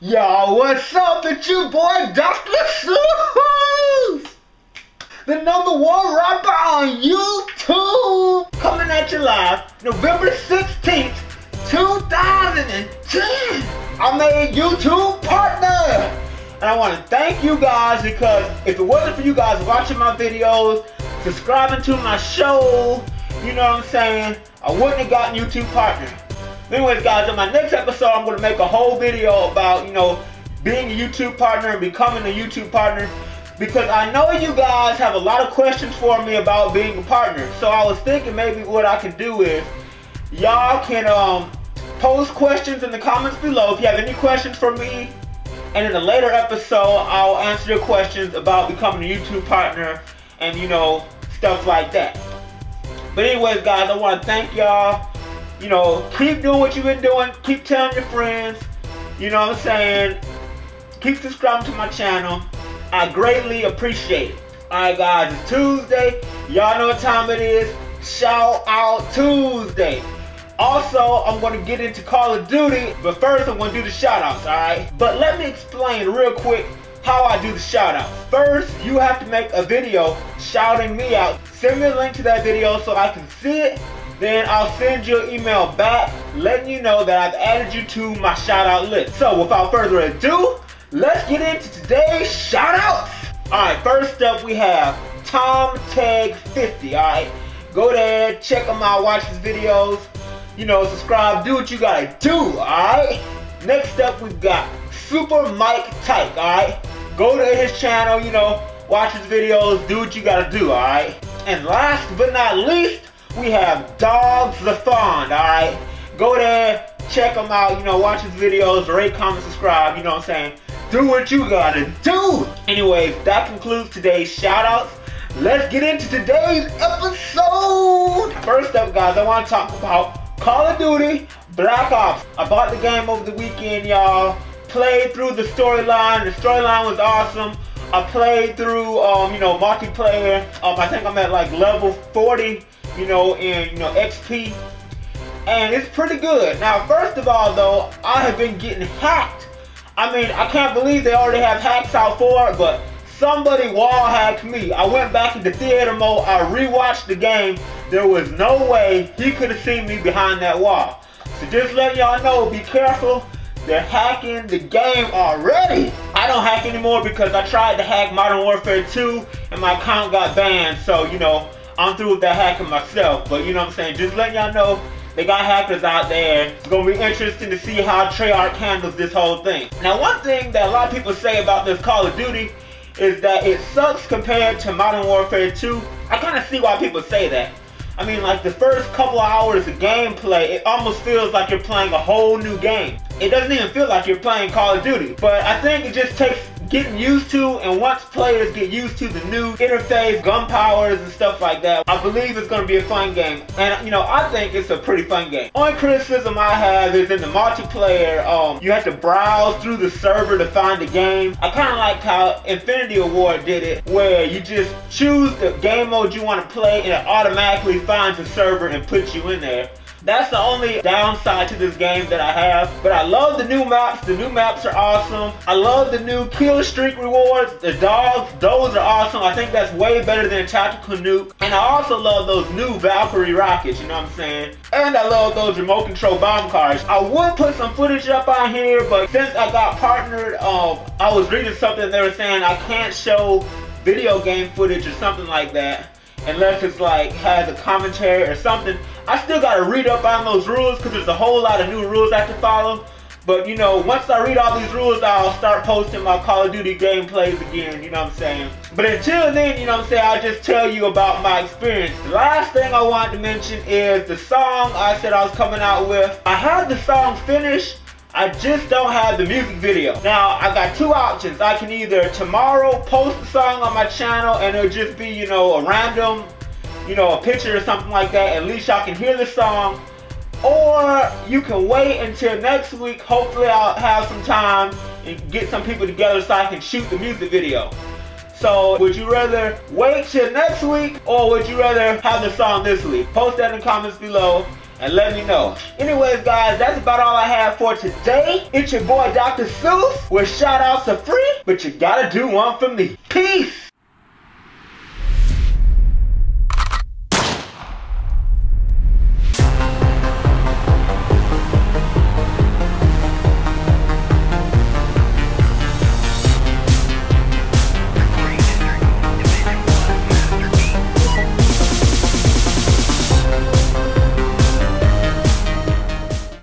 Yo, what's up? It's your boy, Dr. Soose! The number one rapper on YouTube! Coming at you live, November 16th, 2010! I'm a YouTube partner! And I want to thank you guys because if it wasn't for you guys watching my videos, subscribing to my show, you know what I'm saying, I wouldn't have gotten YouTube partner. Anyways, guys, in my next episode, I'm going to make a whole video about, you know, being a YouTube partner and becoming a YouTube partner. Because I know you guys have a lot of questions for me about being a partner. So I was thinking maybe what I could do is, y'all can um, post questions in the comments below if you have any questions for me. And in a later episode, I'll answer your questions about becoming a YouTube partner and, you know, stuff like that. But anyways, guys, I want to thank y'all you know, keep doing what you've been doing. Keep telling your friends. You know what I'm saying? Keep subscribing to my channel. I greatly appreciate it. Alright guys, it's Tuesday. Y'all know what time it is. Shout out Tuesday. Also, I'm going to get into Call of Duty, but first I'm going to do the shout outs, alright? But let me explain real quick how I do the shout outs. First, you have to make a video shouting me out. Send me a link to that video so I can see it then I'll send you an email back letting you know that I've added you to my shout out list. So without further ado, let's get into today's shout outs. Alright, first up we have Tom Teg 50, alright? Go there, check him out, watch his videos, you know, subscribe, do what you gotta do, alright? Next up we've got Super Mike Tyke, alright? Go to his channel, you know, watch his videos, do what you gotta do, alright? And last but not least, we have dogsafwan, alright? Go there, check them out, you know, watch his videos, rate, comment, subscribe, you know what I'm saying? Do what you gotta do! Anyways, that concludes today's shoutouts. Let's get into today's episode! First up, guys, I want to talk about Call of Duty Black Ops. I bought the game over the weekend, y'all. Played through the storyline. The storyline was awesome. I played through, um, you know, multiplayer. Um, I think I'm at like level 40 you know, in, you know, XP. And it's pretty good. Now, first of all, though, I have been getting hacked. I mean, I can't believe they already have hacks out for it, but somebody wall hacked me. I went back into theater mode. I rewatched the game. There was no way he could have seen me behind that wall. So just let y'all know, be careful. They're hacking the game already. I don't hack anymore because I tried to hack Modern Warfare 2 and my account got banned. So, you know, I'm through with that hacking myself. But you know what I'm saying? Just letting y'all know they got hackers out there. It's gonna be interesting to see how Treyarch handles this whole thing. Now one thing that a lot of people say about this Call of Duty is that it sucks compared to Modern Warfare 2. I kind of see why people say that. I mean, like the first couple hours of gameplay, it almost feels like you're playing a whole new game. It doesn't even feel like you're playing Call of Duty. But I think it just takes getting used to and once players get used to the new interface, gun powers and stuff like that, I believe it's going to be a fun game. And you know, I think it's a pretty fun game. Only criticism I have is in the multiplayer, um, you have to browse through the server to find the game. I kind of like how Infinity Ward did it, where you just choose the game mode you want to play and it automatically finds the server and puts you in there. That's the only downside to this game that I have. But I love the new maps. The new maps are awesome. I love the new kill streak rewards. The dogs, those are awesome. I think that's way better than Tactical Nuke. And I also love those new Valkyrie rockets, you know what I'm saying? And I love those remote control bomb cars. I would put some footage up on here, but since I got partnered, um, I was reading something they were saying I can't show video game footage or something like that unless it's like has a commentary or something. I still gotta read up on those rules because there's a whole lot of new rules I have to follow. But you know, once I read all these rules, I'll start posting my Call of Duty gameplays again, you know what I'm saying? But until then, you know what I'm saying, I'll just tell you about my experience. The last thing I wanted to mention is the song I said I was coming out with. I had the song finished, I just don't have the music video. Now, I got two options. I can either tomorrow post the song on my channel and it'll just be, you know, a random, you know, a picture or something like that. At least y'all can hear the song. Or you can wait until next week. Hopefully I'll have some time and get some people together so I can shoot the music video. So would you rather wait till next week or would you rather have the song this week? Post that in the comments below and let me know. Anyways, guys, that's about all I have for today. It's your boy, Dr. Soose, with shout outs are free, but you gotta do one for me. Peace!